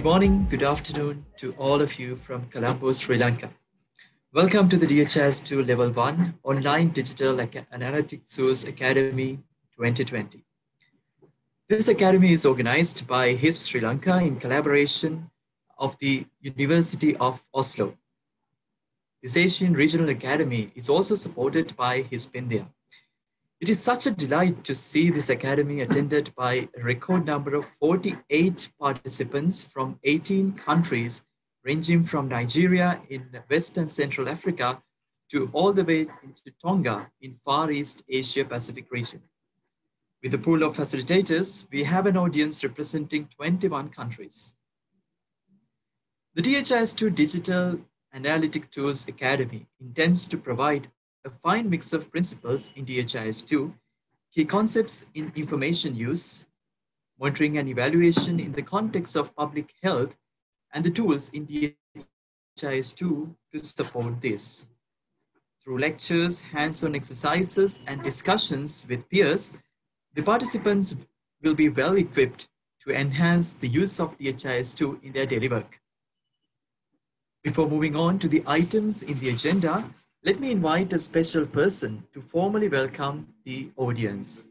Good morning, good afternoon to all of you from Colombo, Sri Lanka. Welcome to the DHIS 2 Level 1 Online Digital Analytics Tools Academy 2020. This academy is organized by HISP Sri Lanka in collaboration of the University of Oslo. This Asian Regional Academy is also supported by HISP India. It is such a delight to see this academy attended by a record number of 48 participants from 18 countries, ranging from Nigeria in West and Central Africa to all the way into Tonga in Far East Asia Pacific region. With a pool of facilitators, we have an audience representing 21 countries. The DHIS2 Digital Analytic Tools Academy intends to provide a fine mix of principles in DHIS2, key concepts in information use, monitoring and evaluation in the context of public health, and the tools in DHIS2 to support this. Through lectures, hands-on exercises, and discussions with peers, the participants will be well equipped to enhance the use of DHIS2 in their daily work. Before moving on to the items in the agenda, let me invite a special person to formally welcome the audience.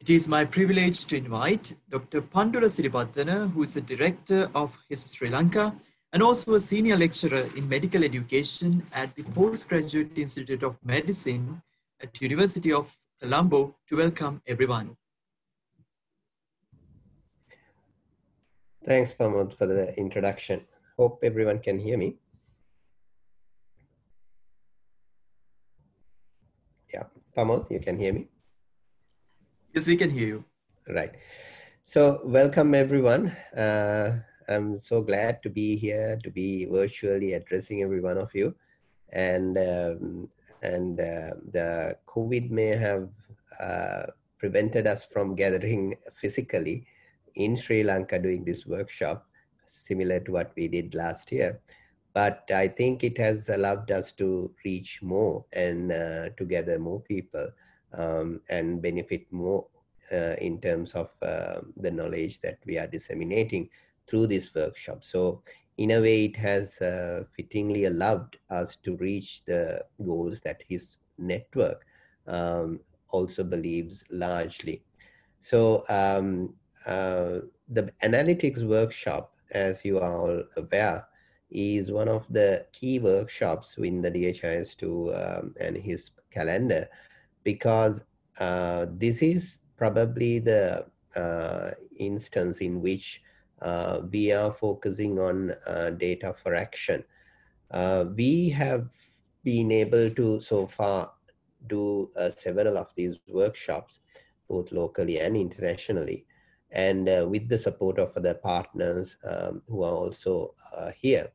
It is my privilege to invite Dr. Pandula Siribaddana, who is the director of HISP Sri Lanka and also a senior lecturer in medical education at the Postgraduate Institute of Medicine at University of Colombo to welcome everyone. Thanks, Pamod, for the introduction. Hope everyone can hear me. Yeah, Pamod, you can hear me? Yes, we can hear you. Right. So welcome everyone. Uh, I'm so glad to be here, to be virtually addressing every one of you. And, um, and uh, the COVID may have uh, prevented us from gathering physically in Sri Lanka doing this workshop, similar to what we did last year but I think it has allowed us to reach more and uh, to gather more people um, and benefit more uh, in terms of uh, the knowledge that we are disseminating through this workshop. So in a way, it has uh, fittingly allowed us to reach the goals that HISP network um, also believes largely. So um, uh, the analytics workshop, as you are all aware, is one of the key workshops in the DHIS2 um, and HISP calendar because uh, this is probably the uh, instance in which uh, we are focusing on uh, data for action. Uh, we have been able to so far do uh, several of these workshops, both locally and internationally and with the support of other partners um, who are also here.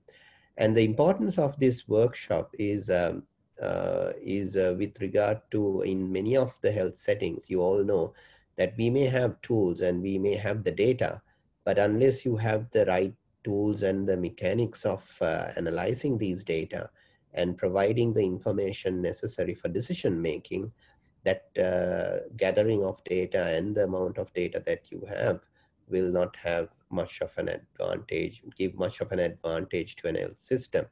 And the importance of this workshop is um, uh, is uh, with regard to in many of the health settings, you all know that we may have tools and we may have the data, but unless you have the right tools and the mechanics of uh, analyzing these data and providing the information necessary for decision making, that uh, gathering of data and the amount of data that you have will not have much of an advantage, give much of an advantage to an health system.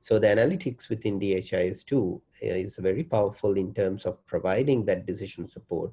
So the analytics within DHIS2 is very powerful in terms of providing that decision support,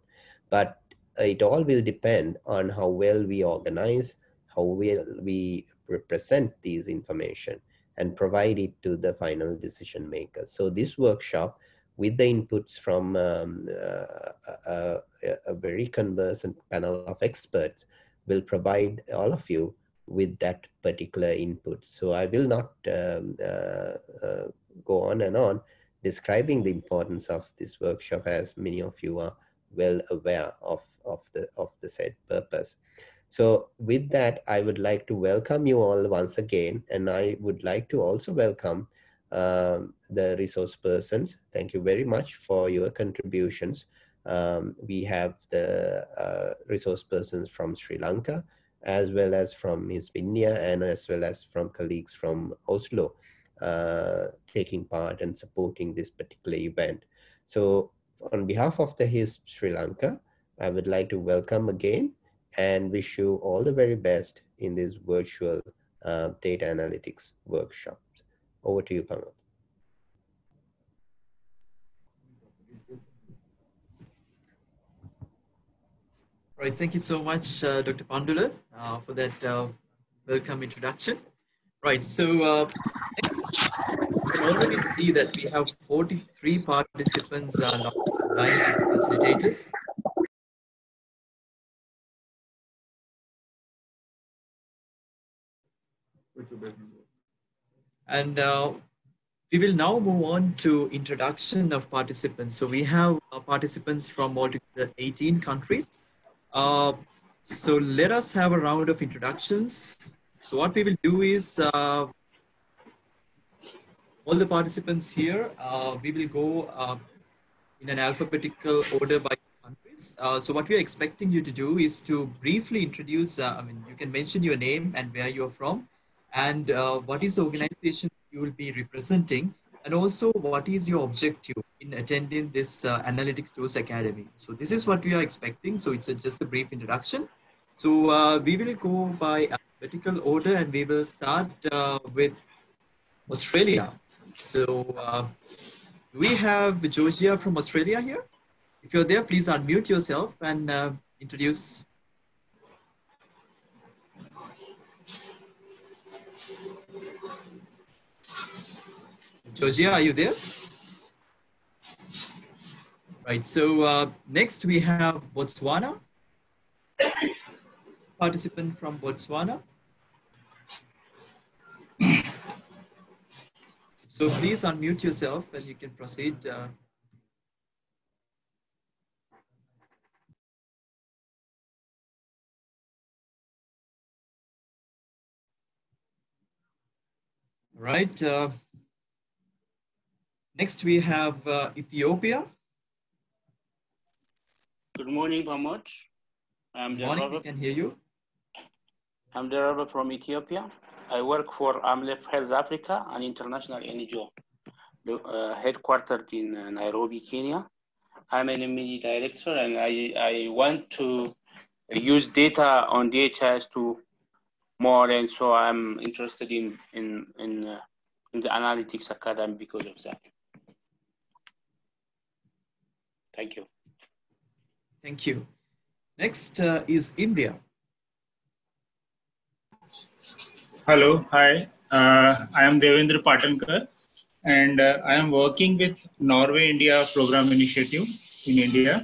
but it all will depend on how well we organize, how well we represent these information and provide it to the final decision makers. So this workshop with the inputs from um, uh, a, a, very conversant panel of experts will provide all of you with that particular input. So I will not um, uh, uh, go on and on describing the importance of this workshop as many of you are well aware of, of, the, of the said purpose. So with that, I would like to welcome you all once again, and I would like to also welcome um, the resource persons. Thank you very much for your contributions um, we have the uh, resource persons from Sri Lanka, as well as from HISP India, and as well as from colleagues from Oslo, uh, taking part and supporting this particular event. So on behalf of the HISP Sri Lanka, I would like to welcome again and wish you all the very best in this virtual uh, data analytics workshops. Over to you, Right, thank you so much, uh, Dr. Pandula, uh, for that uh, welcome introduction. Right, so uh, you can already see that we have 43 participants uh, online with the facilitators. And uh, we will now move on to introduction of participants. So we have uh, participants from altogether 18 countries. Uh, so let us have a round of introductions. So what we will do is uh, all the participants here, uh, we will go uh, in an alphabetical order by countries. Uh, so what we are expecting you to do is to briefly introduce, uh, I mean, you can mention your name and where you're from and what is the organization you will be representing and also what is your objective in attending this uh, Analytics Tools Academy. So this is what we are expecting. So it's a, just a brief introduction. So uh, we will go by alphabetical order and we will start uh, with Australia. So uh, we have Georgia from Australia here. If you're there, please unmute yourself and uh, introduce. Georgia, are you there? Right, so uh, next we have Botswana. Participant from Botswana. So please unmute yourself and you can proceed. Uh, right. Uh, next we have uh, Ethiopia. Good morning, Pamod. I'm Morning, we can hear you. I'm Deraba from Ethiopia. I work for Amref Health Africa, an international NGO uh, headquartered in uh, Nairobi, Kenya. I'm an MD director and I, I want to use data on DHIS2 more and so I'm interested in, in, in, uh, in the Analytics Academy because of that. Thank you. Thank you. Next uh, is India. Hello, hi. Uh, I am Devendra Patankar and uh, I am working with Norway India Program Initiative in India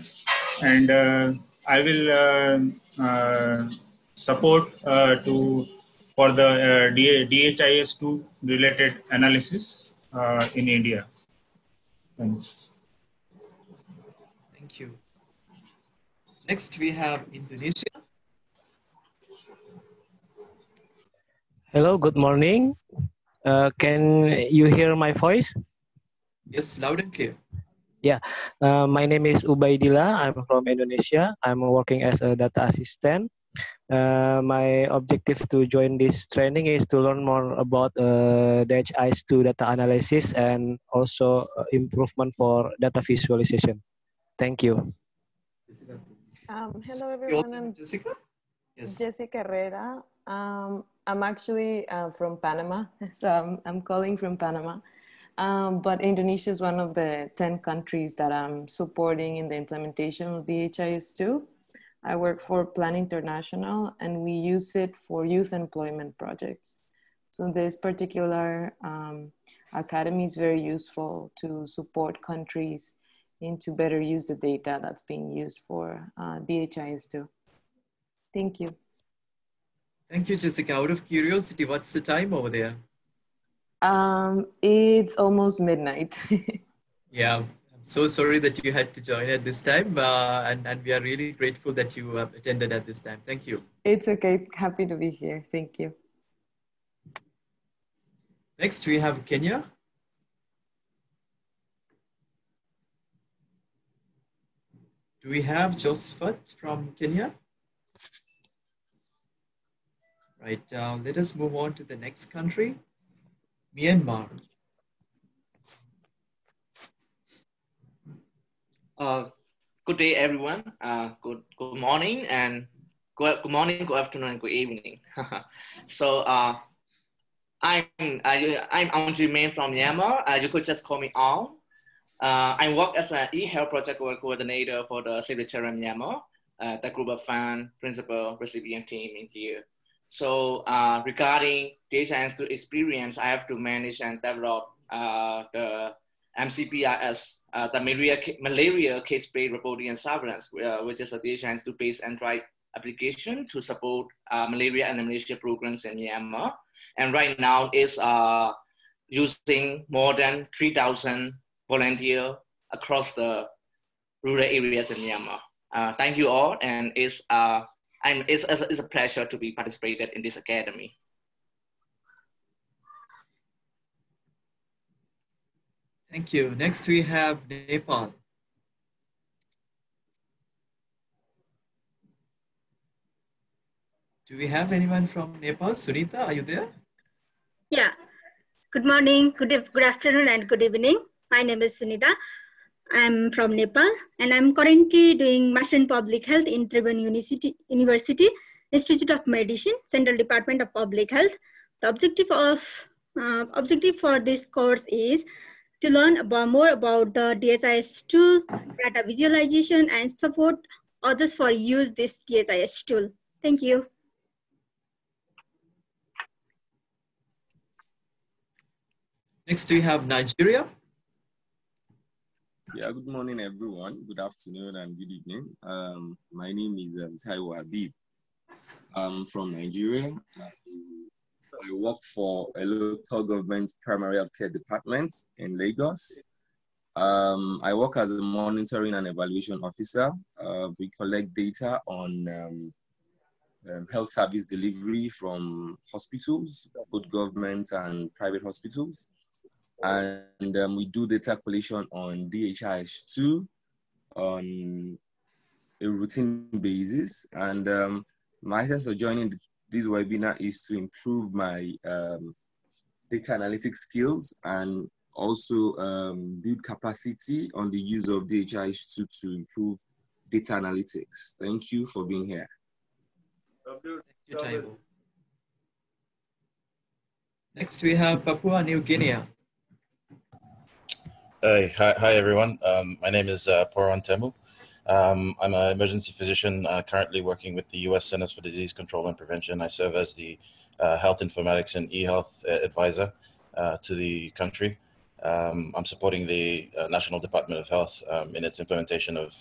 and uh, I will uh, uh, support uh, to for the uh, DHIS2 related analysis uh, in India. Thanks. Thank you. Next we have Indonesia. Hello, good morning. Uh, can you hear my voice? Yes, loud and clear. Uh, my name is Ubaidillah. I'm from Indonesia. I'm working as a data assistant. Uh, my objective to join this training is to learn more about uh, DHIS2 data analysis and also uh, improvement for data visualization. Thank you. Um, hello, everyone. I'm Jessica? Yes. Jessica Herrera. Um, I'm actually uh, from Panama, so I'm, I'm calling from Panama. Um, but Indonesia is one of the 10 countries that I'm supporting in the implementation of the DHIS2. I work for Plan International and we use it for youth employment projects. So this particular um, academy is very useful to support countries and to better use the data that's being used for uh, DHIS2. Thank you. Thank you, Jessica. Out of curiosity, what's the time over there? Um, it's almost midnight. Yeah, I'm so sorry that you had to join at this time, uh, and, and we are really grateful that you uh, attended at this time. Thank you. it's okay. Happy to be here. Thank you. Next, we have Kenya. Do we have Josephat from Kenya? Right, uh, let us move on to the next country, Myanmar. Uh, good day, everyone. Uh, good good morning and good, good morning, good afternoon, good evening. so uh, I'm I, I'm Andre from Myanmar. Uh, you could just call me Al. Uh, I work as an e-health project coordinator for the Save the Children Myanmar, uh, the group of fan, principal, recipient team in here. So uh, regarding data and experience, I have to manage and develop uh, the MCPIS, uh, the malaria, malaria case-based reporting and surveillance, uh, which is a data science based Android application to support malaria and malaria programs in Myanmar. And right now is using more than 3,000 volunteers across the rural areas in Myanmar. Uh, thank you all, and it's, uh, I'm, it's, it's a pleasure to be participated in this academy. Thank you. Next, we have Nepal. Do we have anyone from Nepal? Sunita, are you there? Yeah. Good morning, good, good afternoon, and good evening. My name is Sunita. I'm from Nepal, and I'm currently doing Master in Public Health in Tribhuvan University, University Institute of Medicine, Central Department of Public Health. The objective of uh, objective for this course is to learn about more about the DHIS2, data visualization, and support others for use this DHIS2. Thank you. Next, we have Nigeria. Yeah, good morning, everyone. Good afternoon and good evening. Um, my name is um, Taiwo Habib. I'm from Nigeria. I work for a local government primary health care department in Lagos. Um, I work as a monitoring and evaluation officer. Uh, we collect data on um, um, health service delivery from hospitals, both government and private hospitals. And um, we do data collection on DHIS2 on a routine basis. And um, my sense of joining this webinar is to improve my um, data analytics skills and also um, build capacity on the use of DHIS2 to improve data analytics. Thank you for being here. Next, we have Papua New Guinea. Hi, hi everyone. Um, my name is uh, Poran Temu. Um, I'm an emergency physician uh, currently working with the U.S. Centers for Disease Control and Prevention. I serve as the uh, health informatics and e-health uh, advisor uh, to the country. Um, I'm supporting the uh, National Department of Health um, in its implementation of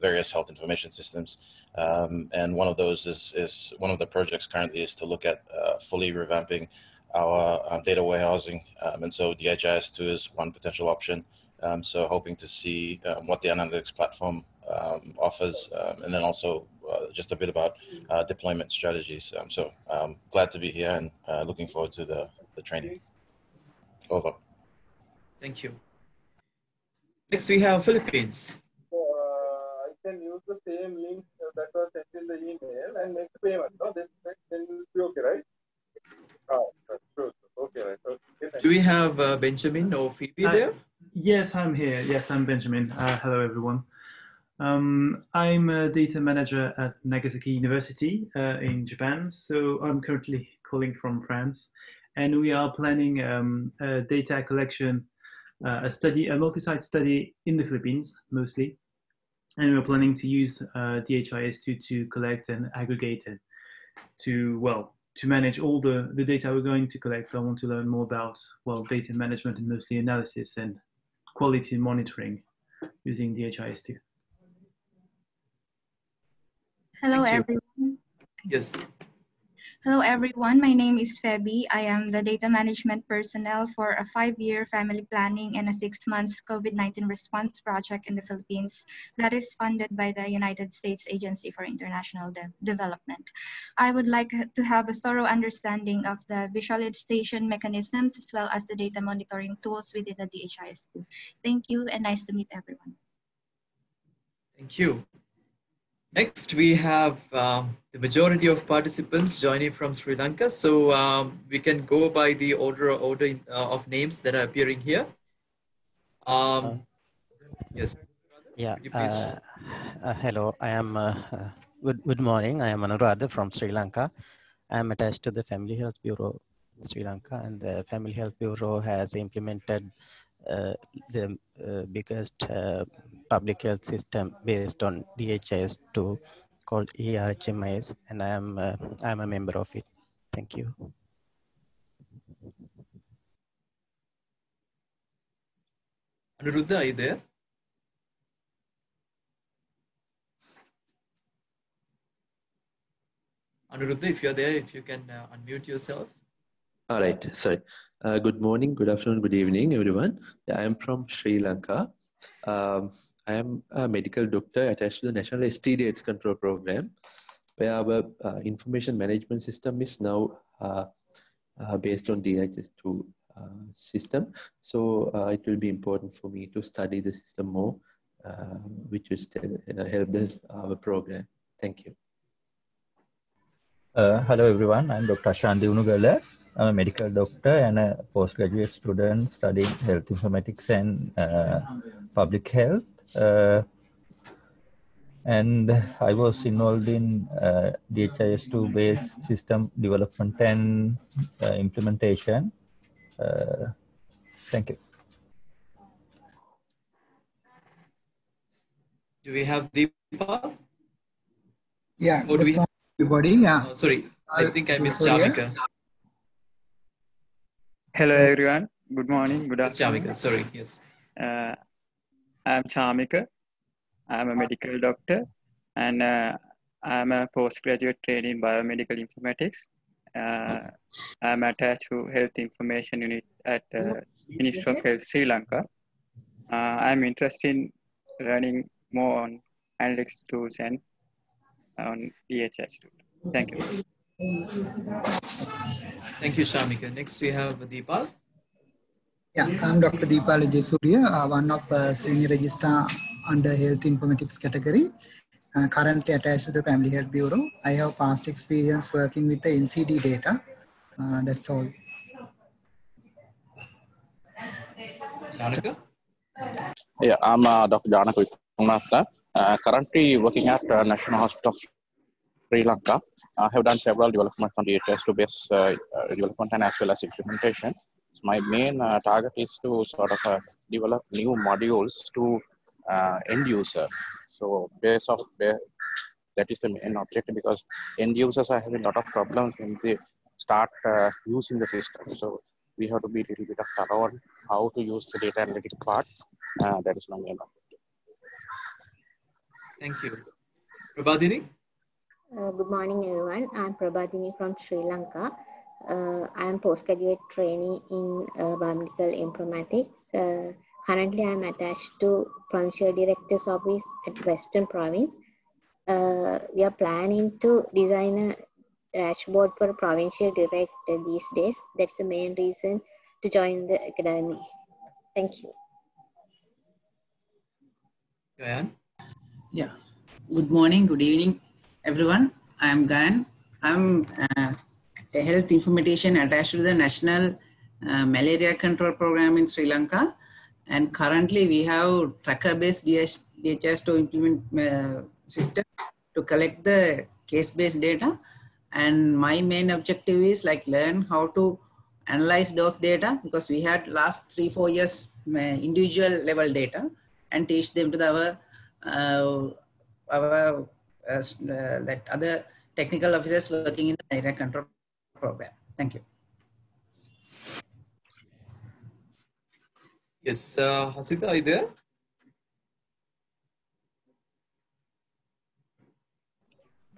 various health information systems. Um, and one of those is, is one of the projects currently is to look at fully revamping our data warehousing. Um, and so DHIS2 is one potential option. Um, so hoping to see um, what the analytics platform um, offers, um, and then also uh, just a bit about uh, deployment strategies. Um, so um, glad to be here and uh, looking forward to the, the training. Over. Thank you. Next, we have Philippines. So, uh, I can use the same link that was sent in the email and make the payment. No, this can be okay, right? Oh, true. Okay, right. Okay, Do we have uh, Benjamin or Phoebe there? Yes, I'm here. Yes, I'm Benjamin. Uh, hello, everyone. Um, I'm a data manager at Nagasaki University uh, in Japan. So I'm currently calling from France, and we are planning um, a data collection, uh, a study, a multi-site study in the Philippines mostly, and we're planning to use uh, DHIS2 to collect and aggregate it to well to manage all the the data we're going to collect. So I want to learn more about well data management and mostly analysis and quality monitoring using DHIS2. Hello, everyone. Yes. Hello, everyone. My name is Feby. I am the data management personnel for a five-year family planning and a six months COVID-19 response project in the Philippines that is funded by the United States Agency for International De Development. I would like to have a thorough understanding of the visualization mechanisms as well as the data monitoring tools within the DHIS2. Thank you and nice to meet everyone. Thank you. Next, we have um, the majority of participants joining from Sri Lanka. So um, we can go by the order order uh, of names that are appearing here. Um, yes. Yeah. Uh, uh, hello, I am uh, uh, good, good morning. I am Anuradha from Sri Lanka. I am attached to the Family Health Bureau Sri Lanka, and the Family Health Bureau has implemented uh, the uh, biggest uh, public health system based on DHIS2 called ERHMIS, and I am uh, I am a member of it. Thank you. Anuruddha, are you there? Anuruddha, if you're there, if you can uh, unmute yourself. All right, sorry. Uh, good morning, good afternoon, good evening, everyone. Yeah, I am from Sri Lanka. Um, I am a medical doctor attached to the National STD AIDS Control Program, where our uh, information management system is now uh, uh, based on DHIS2 uh, system. So it will be important for me to study the system more, which will help the, our program. Thank you. Uh, hello everyone, I'm Dr. Ashandi Unugala. I'm a medical doctor and a postgraduate student studying health informatics and uh, public health. Uh, and I was involved in uh, DHIS2 based system development and uh, implementation. Uh, thank you. Do we have Deepa? Yeah. Or do we have everybody. Yeah. Oh, sorry, I think I missed sorry, Jamika. Hello everyone. Good morning. Good Yes, afternoon. Jamika, sorry, yes. Uh, I'm Chamika. I'm a medical doctor and uh, I'm a postgraduate trainee in biomedical informatics. Uh, I'm attached to Health Information Unit at uh, Ministry of Health Sri Lanka. Uh, I'm interested in running more on analytics tools and on EHS tools. Thank you. Thank you, Shamika. Next we have Deepal. Yeah, I'm Dr. Deepal Jayasuriya, uh, one of uh, senior registrar under health informatics category. Uh, currently attached to the Family Health Bureau. I have past experience working with the NCD data. Uh, that's all. Janaka? Yeah, I'm uh, Dr. Janaka Vikramaratne, uh, currently working at uh, National Hospital of Sri Lanka. I have done several developments on DHIS2 base uh, uh, development and as well as implementation. My main uh, target is to sort of uh, develop new modules to uh, end user. So base of base, that is the main objective because end users are having a lot of problems when they start uh, using the system. So we have to be a little bit of thorough on how to use the data analytics part. Uh, that is my main objective. Thank you. Prabhadini? Uh, good morning, everyone. I'm Prabhadini from Sri Lanka. Uh, I am postgraduate trainee in uh, biomedical informatics. Uh, currently, I am attached to Provincial Director's Office at Western Province. Uh, we are planning to design a dashboard for Provincial Director these days. That's the main reason to join the academy. Thank you. Gayan? Yeah. Good morning, good evening, everyone. I'm Gayan. I'm health information attached to the National uh, Malaria Control Program in Sri Lanka. And currently we have tracker-based DHIS2 implement uh, system to collect the case-based data. And my main objective is like learn how to analyze those data because we had last three, four years individual level data and teach them to the, our uh, our uh, uh, let other technical officers working in the area control program. Thank you. Yes, uh, Hasita, are you there?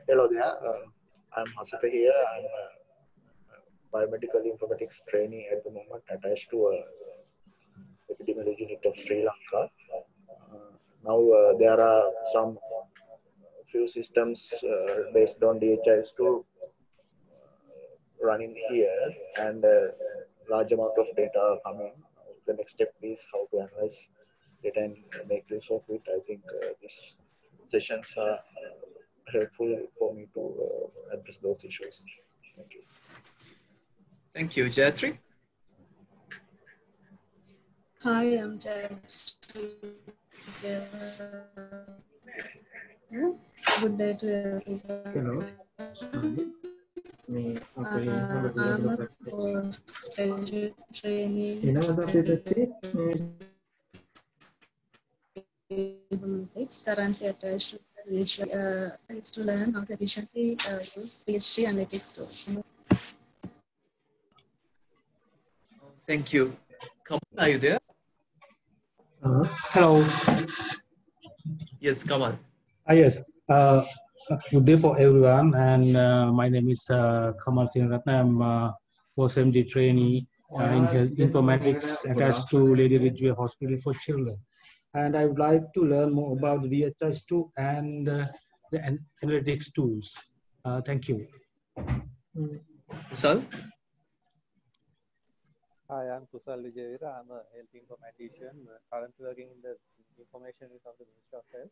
Hello there. Uh, I'm Hasita here. I'm a biomedical informatics trainee at the moment attached to a epidemiology unit of Sri Lanka. Uh, now uh, there are some few systems uh, based on DHIS2 running here and uh, large amount of data coming. The next step is how to analyze data and make use of it. I think uh, these sessions are helpful for me to uh, address those issues. Thank you. Thank you. Jayatri? Hi, I'm Jayatri. Good day to everyone. Hello. මේ me uh, In order to the currently attached to PhD, uh, is to learn how to efficiently uh, use PhD analytics tools. Thank you. Kamal, are you there? Uh, hello. Yes, Kamal. Ah, yes. Uh, good day for everyone. And uh, my name is uh, Kamal Singh I'm uh, post-MD trainee uh, in health informatics attached to Lady Ridgeway Hospital for Children. And I would like to learn more about the DHIS2 and uh, the an- analytics tools. Uh, thank you. Sal? Hi, I'm Kusal Vijayvira. I'm a health informatician, currently working in the information unit of the Ministry of Health.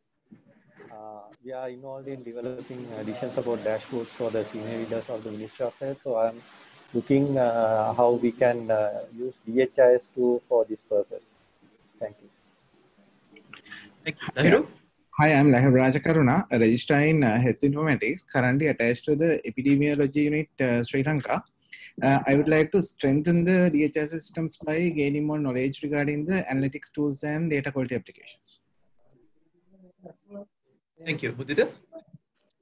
Uh, we are involved in developing addition support dashboards for the senior leaders of the Ministry of Health. So I'm looking uh, how we can uh, use DHIS2 for this purpose. Thank you. Lahiru? Hi, I'm Lahir Rajakaruna, a registrar in uh, health informatics, currently attached to the epidemiology unit uh, Sri Lanka. Uh, I would like to strengthen the DHS systems by gaining more knowledge regarding the analytics tools and data quality applications. Thank you. Mudita?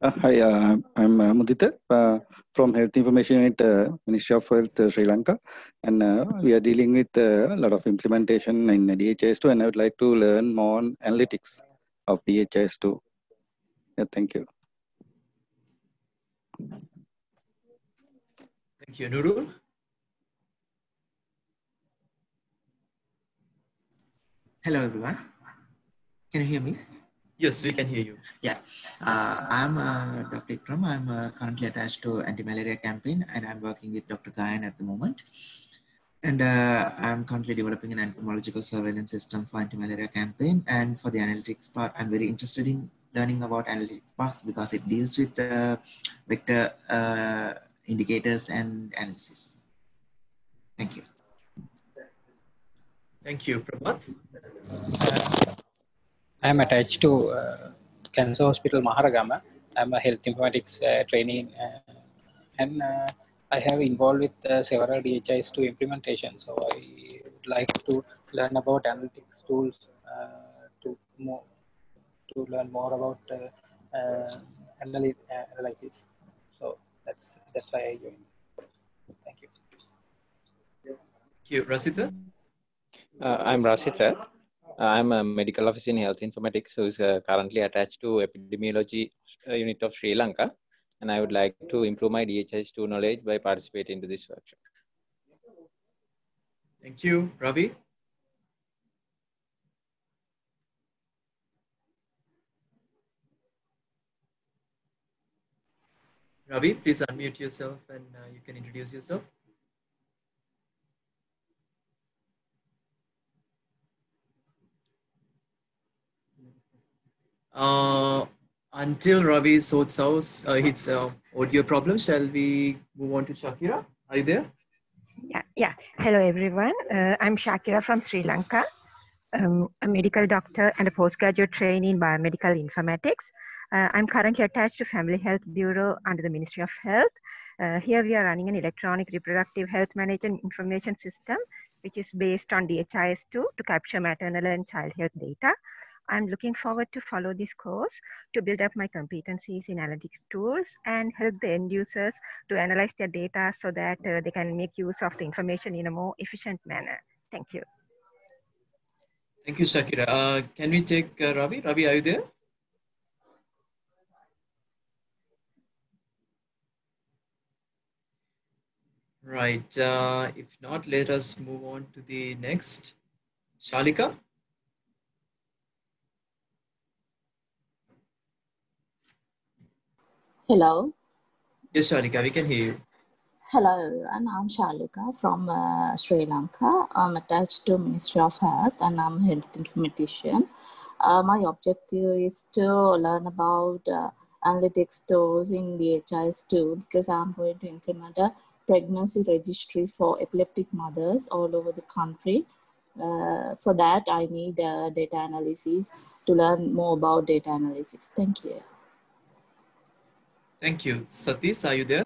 Uh, hi, uh, I'm uh, Mudita uh, from Health Information Unit, uh, Ministry of Health, uh, Sri Lanka. And uh, we are dealing with uh, a lot of implementation in DHIS2, and I would like to learn more on analytics of DHIS2. Yeah, thank you. Thank you. Nurul? Hello, everyone. Can you hear me? Yes, we can hear you. Yeah, uh, I'm uh, Dr. Ikram. I'm uh, currently attached to anti-malaria campaign, and I'm working with Dr. Gayan at the moment. And uh, I'm currently developing an entomological surveillance system for anti-malaria campaign. And for the analytics part, I'm very interested in learning about analytics part because it deals with uh, vector uh, indicators and analysis. Thank you. Thank you. Prabhat? I am attached to uh, Cancer Hospital Maharagama. I'm a health informatics uh, trainee uh, and uh, I have involved with uh, several DHIS2 implementation. So I would like to learn about analytics tools uh, to more to learn more about uh, uh, analy- uh, analysis. So that's that's why I joined. Thank you. Thank you. Rasita? Uh, I'm Rasita. I'm a medical officer in health informatics who is uh, currently attached to epidemiology uh, unit of Sri Lanka. And I would like to improve my DHIS2 knowledge by participating to this workshop. Thank you. Ravi? Ravi, please unmute yourself and uh, you can introduce yourself. Uh, until Ravi sorts out uh, his uh, audio problem, shall we move on to Shakira? Are you there? Yeah, yeah. Hello, everyone. Uh, I'm Shakira from Sri Lanka. Um, a medical doctor and a postgraduate trainee in biomedical informatics. Uh, I'm currently attached to Family Health Bureau under the Ministry of Health. Uh, here we are running an electronic reproductive health management information system, which is based on DHIS2 to capture maternal and child health data. I'm looking forward to follow this course to build up my competencies in analytics tools and help the end users to analyze their data so that uh, they can make use of the information in a more efficient manner. Thank you. Thank you, Shakira. Uh, can we take uh, Ravi? Ravi, are you there? Right. Uh, if not, let us move on to the next. Shalika? Hello. Yes, Shalika, we can hear you. Hello everyone, I'm Shalika from uh, Sri Lanka. I'm attached to Ministry of Health and I'm a health informatician. Uh, my objective is to learn about uh, analytics tools in the DHIS2 because I'm going to implement a pregnancy registry for epileptic mothers all over the country. Uh, for that, I need uh, data analysis to learn more about data analysis. Thank you. Thank you. Satish, are you there?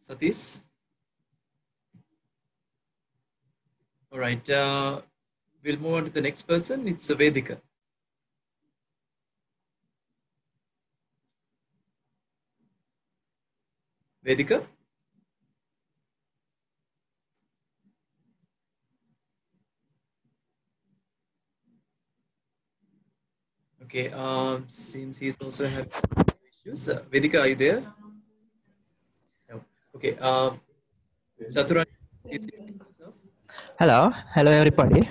Satish? All right, uh, we'll move on to the next person. It's Vedika. Vedika? Okay, um, since he's also having issues, uh, Vedika, are you there? No. Okay, um, Chaturang. Hello, hello everybody.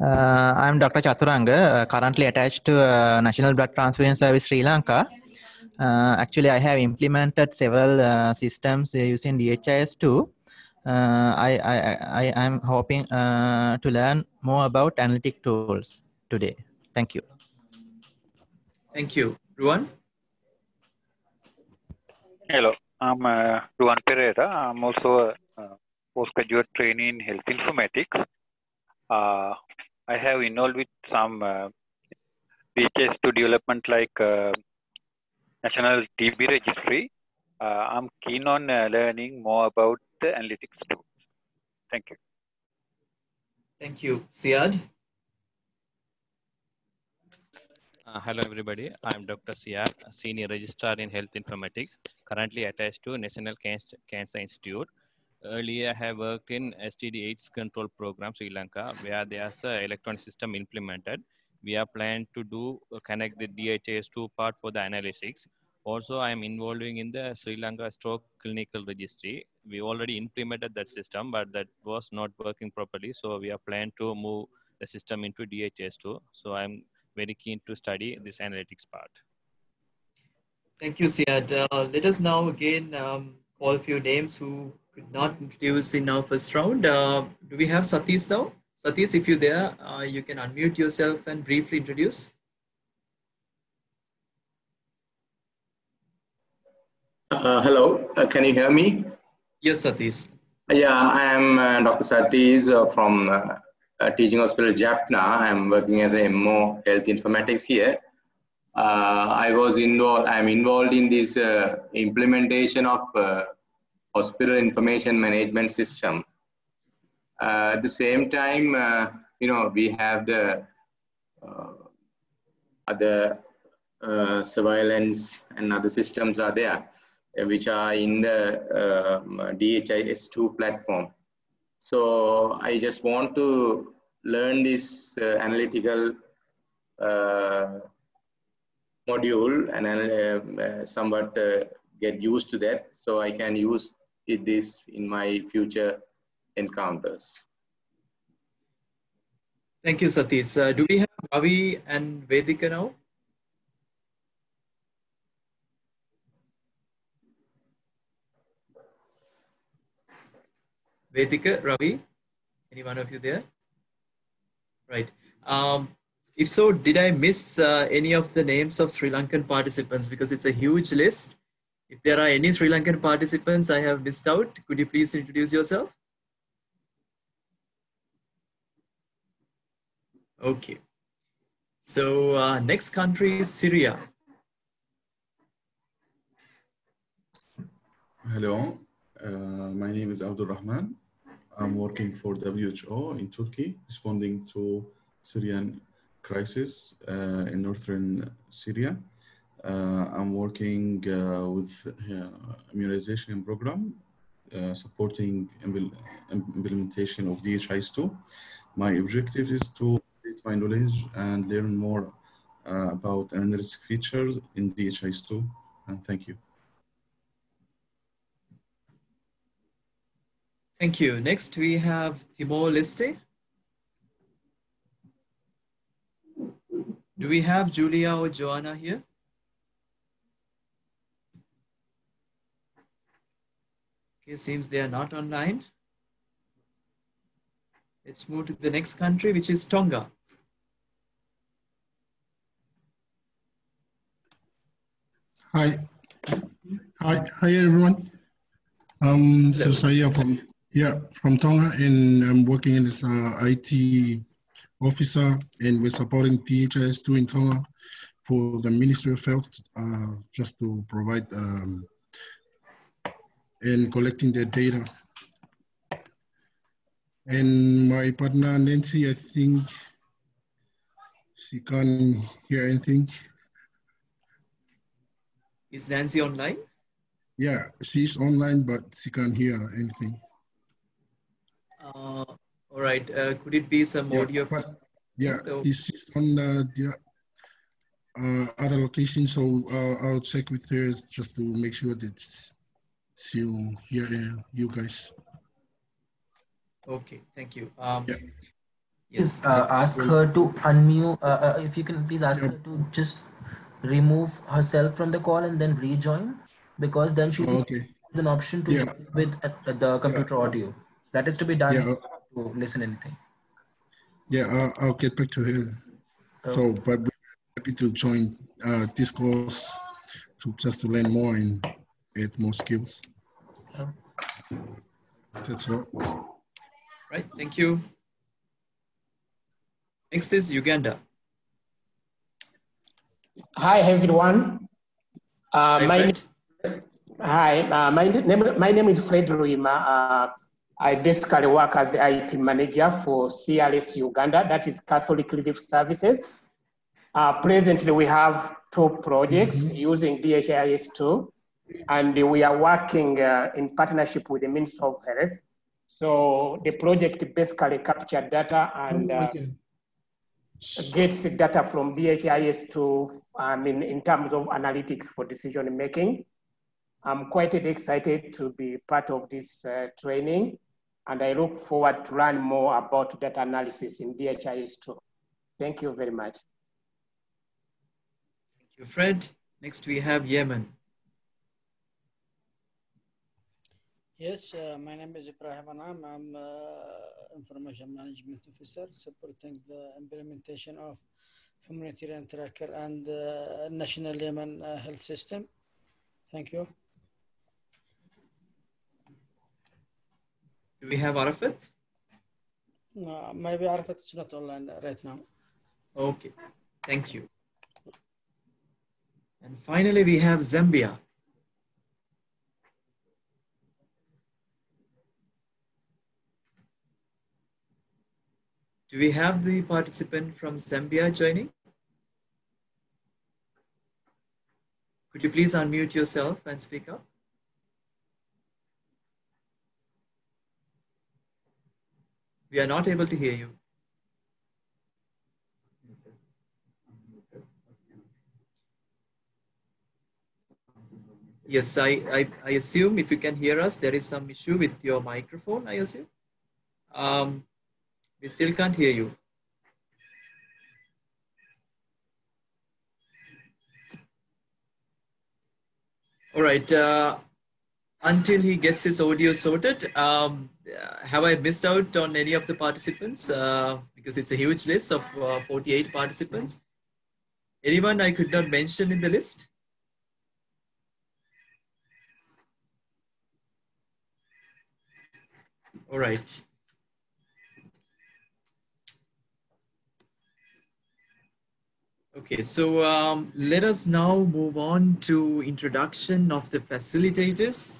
Uh, I'm Dr. Chaturanga, uh, currently attached to uh, National Blood Transfusion Service Sri Lanka. Uh, actually, I have implemented several uh, systems uh, using DHIS2. I, I, I, I'm hoping to learn more about analytic tools today. Thank you. Thank you. Ruan? Hello, I'm uh, Ruan Pereira. I'm also a, a postgraduate trainee in health informatics. Uh, I have involved with some uh, DHIS2 development like uh, National TB Registry. Uh, I'm keen on uh, learning more about the analytics tools. Thank you. Thank you. Siad? Uh, hello, everybody. I'm Dr. Siar, Senior Registrar in Health Informatics, currently attached to National Cancer, Cancer Institute. Earlier, I have worked in STD AIDS control program, Sri Lanka, where there's an electronic system implemented. We are planning to do uh, connect the DHIS2 part for the analytics. Also, I am involving in the Sri Lanka Stroke Clinical Registry. We already implemented that system, but that was not working properly. So we are planning to move the system into DHIS2. So I'm very keen to study this analytics part. Thank you, Siad. Uh, let us now again um, call a few names who could not introduce in our first round. Uh, do we have Satish now? Satish, if you're there, uh, you can unmute yourself and briefly introduce. Uh, hello, uh, can you hear me? Yes, Satish. Yeah, I am uh, Dr. Satish uh, from uh, uh, Teaching Hospital Jaffna. I am working as a MO Health Informatics here. Uh, I was involved. I am involved in this uh, implementation of uh, hospital information management system. at the same time, you know, we have the other surveillance and other systems are there which are in the um, uh, DHIS2 platform. So I just want to learn this uh, analytical uh, module and uh, uh, somewhat uh, get used to that so I can use it, this in my future encounters. Thank you, Satish. do we have Ravi and Vedika now? Vedika, Ravi, any one of you there? Right. Um, if so, did I miss uh, any of the names of Sri Lankan participants? Because it's a huge list. If there are any Sri Lankan participants I have missed out, could you please introduce yourself? Okay. So uh, next country is Syria. Hello, uh, my name is Abdul Rahman. I'm working for WHO in Turkey, responding to Syrian crisis uh, in northern Syria. Uh, I'm working uh, with uh, immunization program, uh, supporting implementation of DHIS2. My objective is to get my knowledge and learn more uh, about analytics features in DHIS2. And thank you. Thank you. Next, we have Timor Leste. Do we have Julia or Joanna here? Okay, seems they are not online. Let's move to the next country, which is Tonga. Hi. Hi, hi everyone. Um, so Saya from yeah, from Tonga, and I'm working as uh, IT officer, and we're supporting DHIS2 in Tonga for the Ministry of Health, uh, just to provide um, and collecting their data. And my partner Nancy, I think she can't hear anything. Is Nancy online? Yeah, she's online, but she can't hear anything. Uh, all right. Uh, could it be some Yeah, audio? but yeah, So- is on uh, the uh, other location, so uh, I'll check with her just to make sure that she'll hear uh, you guys. Okay, thank you. Um, Please uh, ask her to unmute. Uh, uh, if you can please ask her to just remove herself from the call and then rejoin, because then she will Okay. have an option to Yeah. with the computer audio. That is to be done Yeah. to listen anything. Yeah, I'll, I'll get back to her. So, but we're happy to join uh, this course to just to learn more and get more skills. That's all. Right, thank you. Next is Uganda. Hi everyone. Uh, Hi, my hi. Uh, my name my name is Fred Rima. Uh, I basically work as the IT manager for CRS Uganda. That is Catholic Relief Services. Uh, presently, we have two projects using DHIS2, and we are working uh, in partnership with the Ministry of Health. So the project basically capture data and uh, gets data from DHIS2, I mean, in terms of analytics for decision making. I'm quite excited to be part of this uh, training, and I look forward to learn more about data analysis in DHIS2. Thank you very much. Thank you, Fred. Next we have Yemen. Yes, uh, my name is Ibrahim Anam. I'm uh, Information Management Officer supporting the implementation of humanitarian tracker and uh, national Yemen uh, health system. Thank you. Do we have Arafat? Uh, maybe Arafat is not online right now. Okay, thank you. And finally, we have Zambia. Do we have the participant from Zambia joining? Could you please unmute yourself and speak up? We are not able to hear you. Yes, I, I, I assume if you can hear us, there is some issue with your microphone, I assume. Um, we still can't hear you. All right. Uh, until he gets his audio sorted, um, have I missed out on any of the participants? Uh, because it's a huge list of uh, 48 participants. Anyone I could not mention in the list? All right. Okay, so um, let us now move on to introduction of the facilitators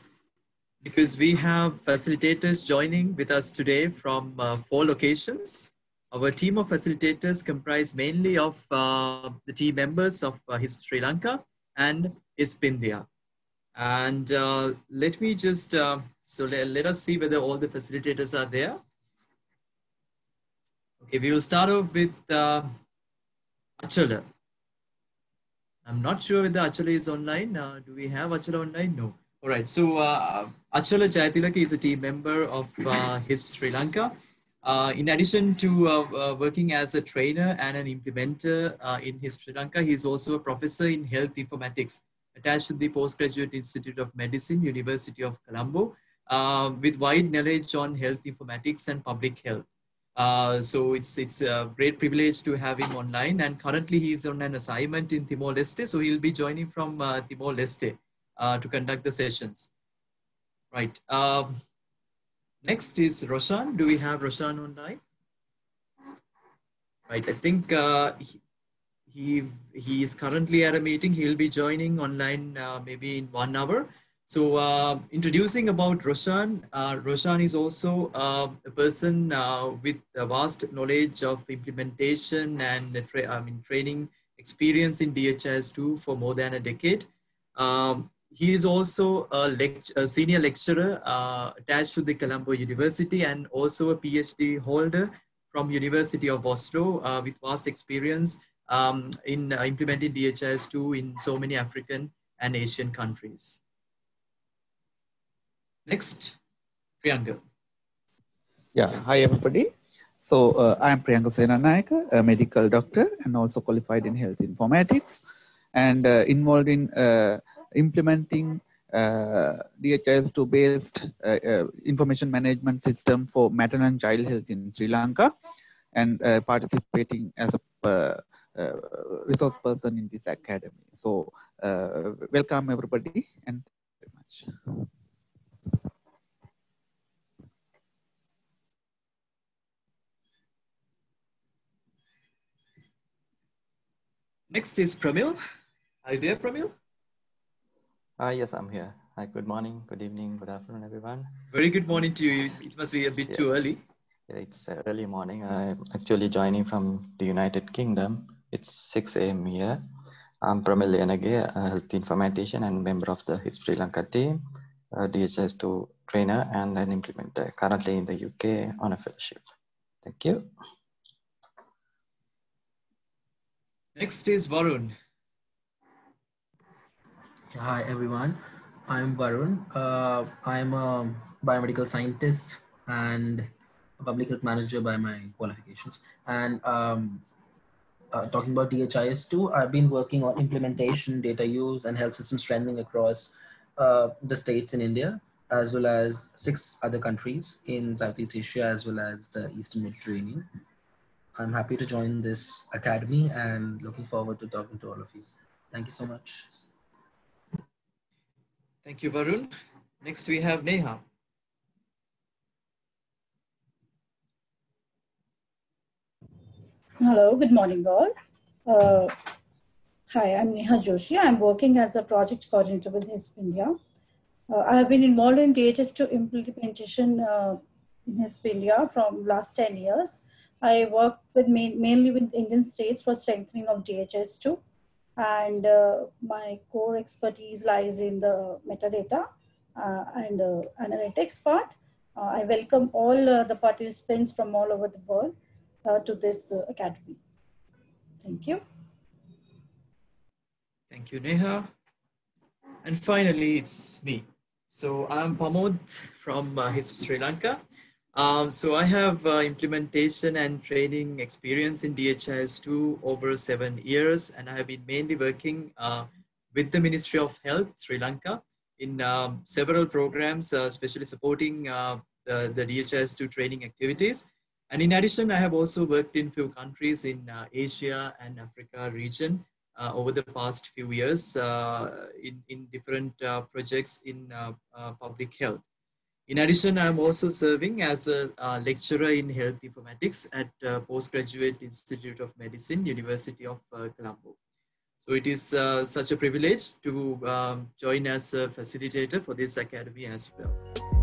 because we have facilitators joining with us today from uh, four locations. Our team of facilitators comprise mainly of uh, the team members of uh, HISP Sri Lanka and HISP India. And uh, let me just, uh, so let, let us see whether all the facilitators are there. Okay, we will start off with uh, Achala. I'm not sure whether Achala is online. Uh, do we have Achala online? No. All right. So uh, Achala Jayatilleke is a team member of uh, HISP Sri Lanka. Uh, in addition to uh, uh, working as a trainer and an implementer uh, in HISP Sri Lanka, he is also a professor in health informatics attached to the Postgraduate Institute of Medicine, University of Colombo, uh, with wide knowledge on health informatics and public health. So it's it's a great privilege to have him online. And currently he is on an assignment in Timor Leste, so he'll be joining from uh, Timor Leste uh, to conduct the sessions. Right. Um, next is Roshan. Do we have Roshan online? Right. I think uh, he, he, he is currently at a meeting. He'll be joining online uh, maybe in one hour. So uh, introducing about Roshan, uh, Roshan is also uh, a person uh, with a vast knowledge of implementation and I mean training experience in DHIS2 for more than a decade. Um, he is also a, a senior lecturer uh, attached to the Colombo University and also a PhD holder from University of Oslo uh, with vast experience um, in implementing DHIS2 in so many African and Asian countries. Next, Priyanka. Yeah, hi everybody. So uh, I'm Priyanka Senanayake, a medical doctor and also qualified in health informatics and uh, involved in uh, implementing uh, DHIS2 based uh, uh, information management system for maternal and child health in Sri Lanka and uh, participating as a resource person in this academy. So welcome everybody and thank you very much. Next is Pramil. Are you there, Pramil? Uh, yes, I'm here. Hi, good morning, good evening, good afternoon, everyone. Very good morning to you. It must be a bit yeah. too early. Yeah, it's early morning. I'm actually joining from the United Kingdom. It's 6 a.m. here. I'm Pramil Yanage, a health informatician and member of the Sri Lanka team, DHIS2 trainer and an implementer currently in the UK on a fellowship. Thank you. Next is Varun. Hi, everyone. I'm Varun. Uh, I'm a biomedical scientist and a public health manager by my qualifications. And um, uh, talking about DHIS2, I've been working on implementation, data use, and health system strengthening across uh, the states in India, as well as six other countries in Southeast Asia, as well as the Eastern Mediterranean. I'm happy to join this academy and looking forward to talking to all of you. Thank you so much. Thank you, Varun. Next, we have Neha. Hello, good morning, all. Uh, hi, I'm Neha Joshi. I'm working as a project coordinator with HISP India. Uh, I have been involved in DHIS2 implementation uh, in HISP India from last 10 years. I work with main, mainly with Indian states for strengthening of DHIS2. And uh, my core expertise lies in the metadata uh, and uh, analytics part. I welcome all the participants from all over the world to this academy. Thank you. Thank you, Neha. And finally, it's me. So I'm Pamod from uh, Sri Lanka. Um, so I have uh, implementation and training experience in DHIS2 over seven years, and I have been mainly working uh, with the Ministry of Health, Sri Lanka, in um, several programs, uh, especially supporting uh, the, the DHIS2 training activities. And in addition, I have also worked in few countries in uh, Asia and Africa region uh, over the past few years in, in different projects in public health. In addition, I'm also serving as a uh, lecturer in health informatics at uh, Postgraduate Institute of Medicine, University of uh, Colombo. So it is uh, such a privilege to um, join as a facilitator for this academy as well.